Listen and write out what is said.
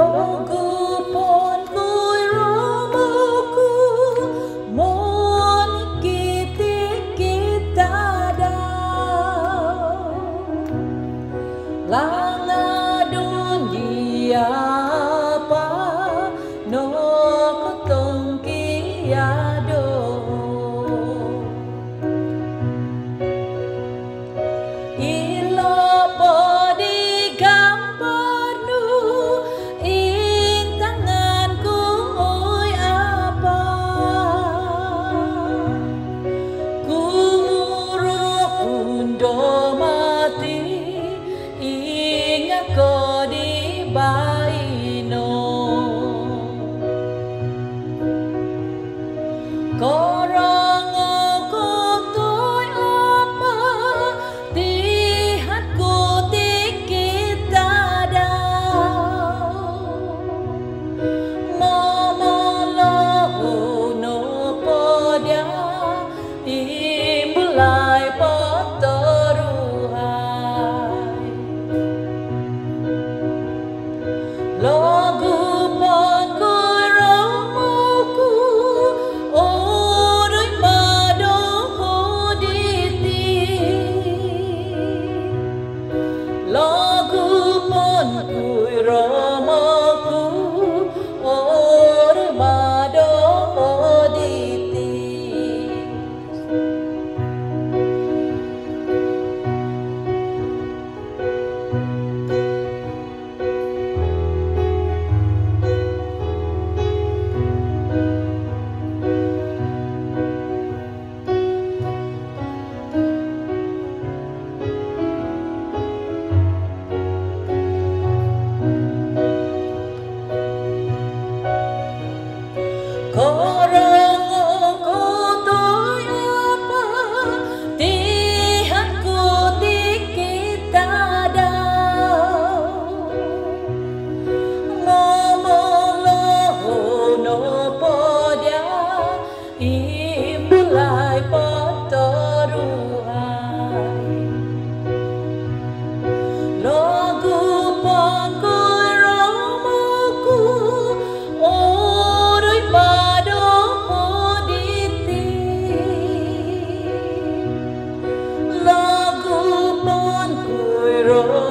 Oh. good. mulai perteruan Lagu pangkai ramaku Orai pada poditi Lagu pangkai ramaku